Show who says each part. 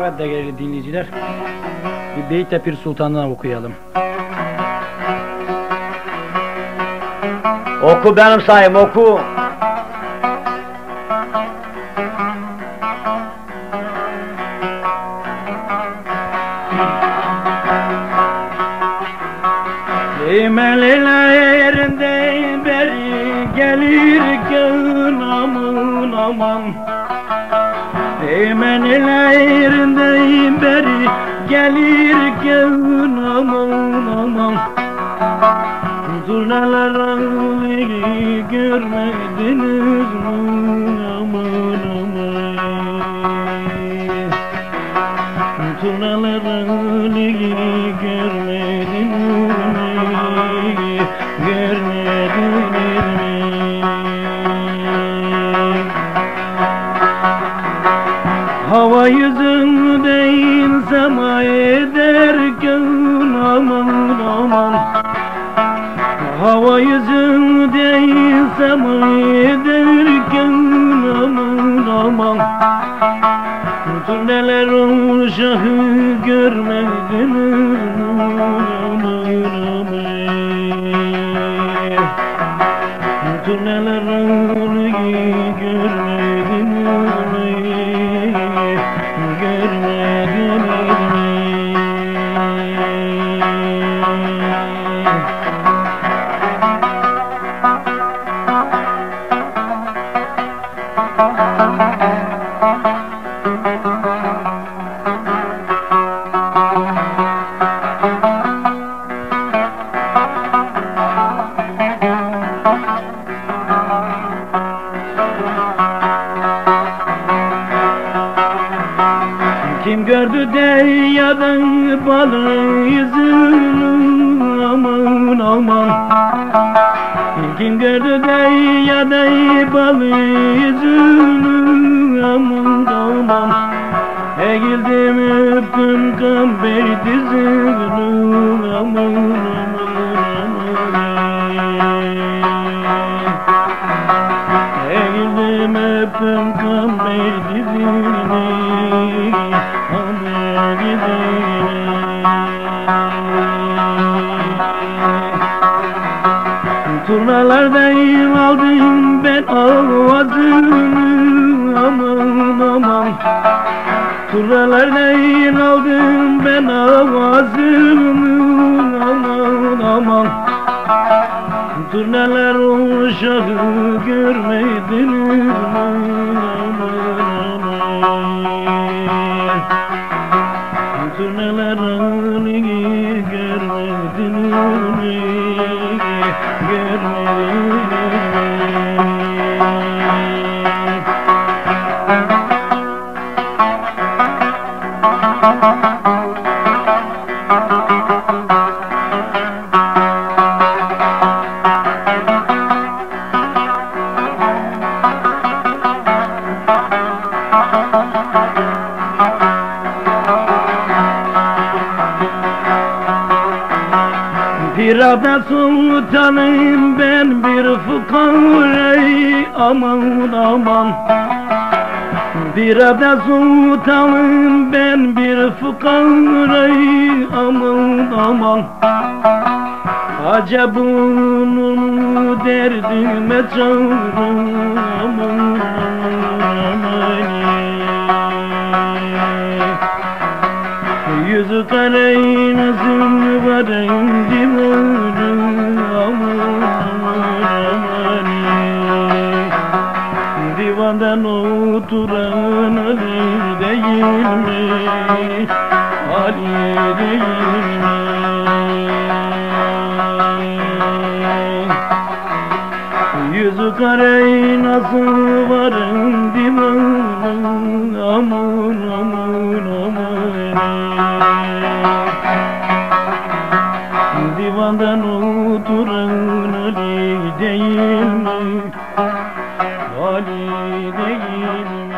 Speaker 1: Evet değerli dinleyiciler. Bir Beytepe Sultan'dan okuyalım.
Speaker 2: Oku benim sayım oku.
Speaker 1: Emellerinde beri gelirken aman. Aman Emellerinde beri gelirken aman aman. Turnalar ağlayı görmediniz Ağlayı görmediniz mi? Görmediniz mi? Hava yüzündeyim sema ederken aman aman. Hava yüzündeyim Turneler uşağı görmediniz aman aman Turneler ağrıyı görmediniz mi? Görmediniz mi? Kim gördü deryadan balın yüzünü aman aman. Kim gördü deryadan balın Turnalardayım aldım ben avazını Aman aman Turnalardayım aldım ben avazını Aman aman Turnalar uşağı görmediniz mi? Görmediniz mi? Mi? Pirada sultanım ben bir fukarayı aman aman Pirada sultanım ben bir fukarayı aman aman Acabunun derdime çağırın aman Yüzü kareynasın varın divanı aman aman Divandan oturan Ali değil mi? Ali değil mi? Yüzü kareynasın varın divanı aman aman ben oturan Ali değil mi? Ali değil mi?